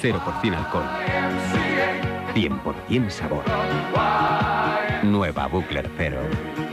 0% alcohol. 100% sabor. Nueva Buckler Cero.